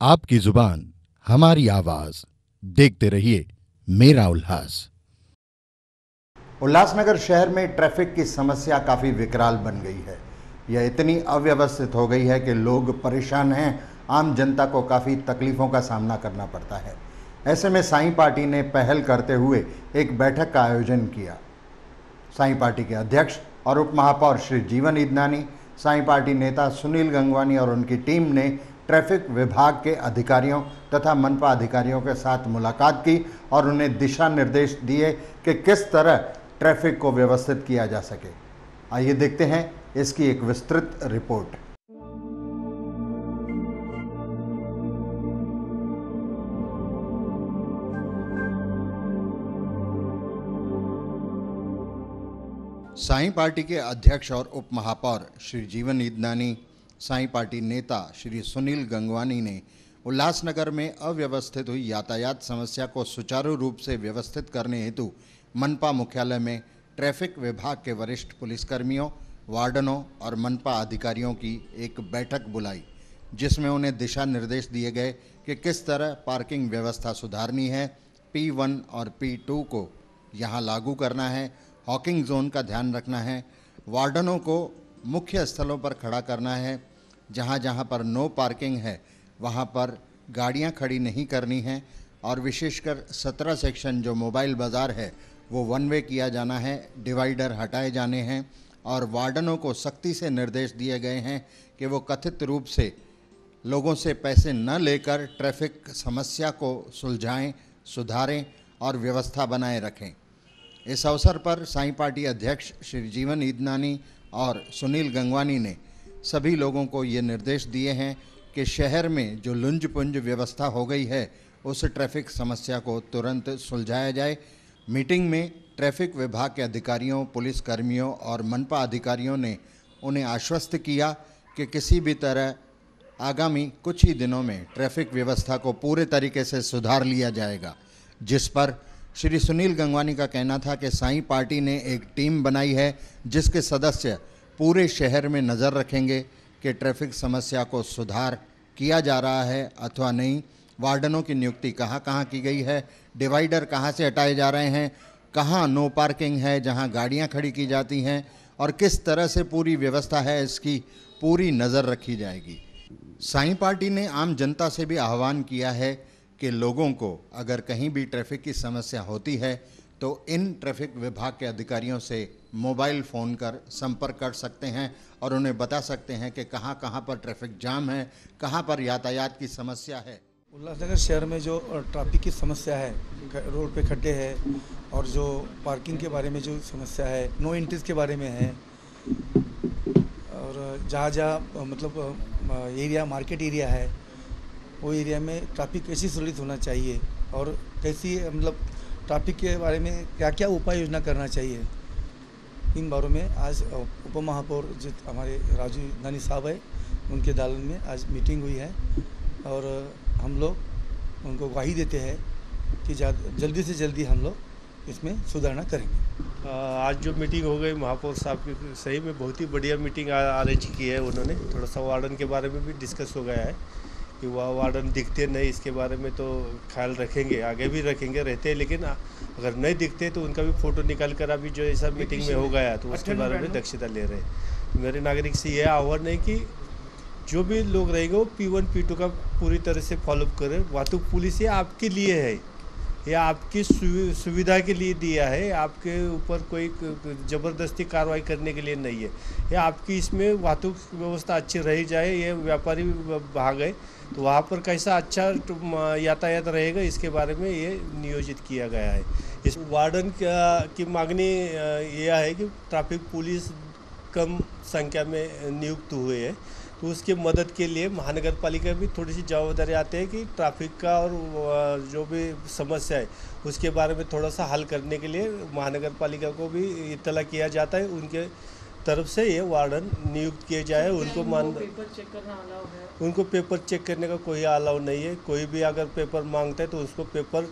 आपकी ज़ुबान, हमारी आवाज़। देखते रहिए मेरा उल्लास। उल्लासनगर शहर में ट्रैफ़िक की समस्या काफ़ी विकराल बन गई है। यह इतनी अव्यवस्थित हो गई है कि लोग परेशान हैं। आम जनता को काफ़ी तकलीफ़ों का सामना करना पड़ता है। ऐसे में साई पार्टी ने पहल करते हुए एक बैठक का आयोजन किया। साई पार्टी के अध्यक्ष और उप महापौर श्री जीवन ईदनानी साई पार्टी नेता सुनील गंगवानी और उनकी टीम ने ट्रैफ़िक विभाग के अधिकारियों तथा मनपा अधिकारियों के साथ मुलाकात की और उन्हें दिशा निर्देश दिए कि किस तरह ट्रैफ़िक को व्यवस्थित किया जा सके। आइए देखते हैं इसकी एक विस्तृत रिपोर्ट। साई पार्टी के अध्यक्ष और उप महापौर श्री जीवन ईदनानी साई पार्टी नेता श्री सुनील गंगवानी ने उल्लासनगर में अव्यवस्थित हुई यातायात समस्या को सुचारू रूप से व्यवस्थित करने हेतु मनपा मुख्यालय में ट्रैफ़िक विभाग के वरिष्ठ पुलिसकर्मियों, वार्डनों और मनपा अधिकारियों की एक बैठक बुलाई, जिसमें उन्हें दिशा निर्देश दिए गए कि किस तरह पार्किंग व्यवस्था सुधारनी है, पी वन और पी टू को यहाँ लागू करना है, हॉकिंग जोन का ध्यान रखना है, वार्डनों को मुख्य स्थलों पर खड़ा करना है जहाँ जहाँ पर नो पार्किंग है, वहाँ पर गाड़ियाँ खड़ी नहीं करनी हैं और विशेषकर सत्रह सेक्शन जो मोबाइल बाज़ार है, वो वन वे किया जाना है, डिवाइडर हटाए जाने हैं और वार्डनों को सख्ती से निर्देश दिए गए हैं कि वो कथित रूप से लोगों से पैसे न लेकर ट्रैफ़िक समस्या को सुलझाएँ, सुधारें और व्यवस्था बनाए रखें। इस अवसर पर साई पार्टी अध्यक्ष श्री जीवन ईदनानी और सुनील गंगवानी ने सभी लोगों को ये निर्देश दिए हैं कि शहर में जो लुंज पुंज व्यवस्था हो गई है, उस ट्रैफ़िक समस्या को तुरंत सुलझाया जाए। मीटिंग में ट्रैफ़िक विभाग के अधिकारियों, पुलिस कर्मियों और मनपा अधिकारियों ने उन्हें आश्वस्त किया कि किसी भी तरह आगामी कुछ ही दिनों में ट्रैफ़िक व्यवस्था को पूरे तरीके से सुधार लिया जाएगा, जिस पर श्री सुनील गंगवानी का कहना था कि साई पार्टी ने एक टीम बनाई है, जिसके सदस्य पूरे शहर में नज़र रखेंगे कि ट्रैफ़िक समस्या को सुधार किया जा रहा है अथवा नहीं। वार्डनों की नियुक्ति कहाँ कहाँ की गई है? डिवाइडर कहाँ से हटाए जा रहे हैं? कहाँ नो पार्किंग है जहाँ गाड़ियाँ खड़ी की जाती हैं? और किस तरह से पूरी व्यवस्था है इसकी पूरी नज़र रखी जाएगी। साई पार्टी ने आम जनता से भी आह्वान किया है कि लोगों को अगर कहीं भी ट्रैफ़िक की समस्या होती है तो इन ट्रैफ़िक विभाग के अधिकारियों से मोबाइल फ़ोन कर संपर्क कर सकते हैं और उन्हें बता सकते हैं कि कहाँ कहाँ पर ट्रैफ़िक जाम है, कहाँ पर यातायात की समस्या है। उल्लासनगर शहर में जो ट्रैफ़िक की समस्या है रोड पे खड्डे हैं और जो पार्किंग के बारे में जो समस्या है, नो एंट्रीज के बारे में है, और जहाँ जहाँ मतलब एरिया, मार्केट एरिया है, वो एरिया में ट्रैफ़िक कैसी सुललित होना चाहिए और कैसी मतलब ट्रैफ़िक के बारे में क्या क्या उपाय योजना करना चाहिए? इन बारों में आज उप महापौर जो हमारे राजू नानी साहब है, उनके दालन में आज मीटिंग हुई है और हम लोग उनको ग्वाही देते हैं कि जल्दी से जल्दी हम लोग इसमें सुधारना करेंगे। आज जो मीटिंग हो गई महापौर साहब की, सही में बहुत ही बढ़िया मीटिंग अरेंज की है उन्होंने। थोड़ा सा वार्डन के बारे में भी डिस्कस हो गया है। कि वह वार्डन दिखते नहीं इसके बारे में तो ख्याल रखेंगे आगे भी रखेंगे रहते हैं लेकिन अगर नहीं दिखते तो उनका भी फ़ोटो निकाल कर अभी जो ऐसा मीटिंग में हो गया तो उसके बारे में दक्षता ले रहे हैं। मेरे नागरिक से यह आह्वान है कि जो भी लोग रहेंगे वो पी वन पी टू का पूरी तरह से फॉलोअप करें। वातु पुलिस ये आपके लिए है। ये आपकी सुविधा के लिए दिया है, आपके ऊपर कोई ज़बरदस्ती कार्रवाई करने के लिए नहीं है। ये आपकी इसमें वातु व्यवस्था अच्छी रही जाए, ये व्यापारी भाग है तो वहाँ पर कैसा अच्छा यातायात रहेगा, इसके बारे में ये नियोजित किया गया है। इस वार्डन की मांगनी यह है कि ट्रैफ़िक पुलिस कम संख्या में नियुक्त हुए हैं। तो उसके मदद के लिए महानगर पालिका भी थोड़ी सी जवाबदारी आते हैं कि ट्रैफ़िक का और जो भी समस्या है उसके बारे में थोड़ा सा हल करने के लिए महानगर पालिका को भी इतला किया जाता है। उनके तरफ़ से ये वार्डन नियुक्त किए जाए उनको मान उनको पेपर चेक करने का कोई अलाउ नहीं है। कोई भी अगर पेपर माँगता है तो उसको पेपर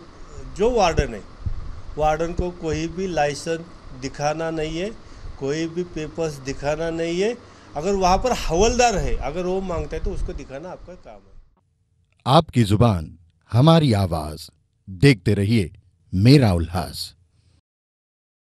जो वार्डन है वार्डन को कोई भी लाइसेंस दिखाना नहीं है कोई भी पेपर्स दिखाना नहीं है। अगर वहाँ पर हवलदार है, अगर वो माँगता है तो उसको दिखाना आपका काम है। आपकी ज़ुबान, हमारी आवाज़, देखते रहिए, मेरा उल्लास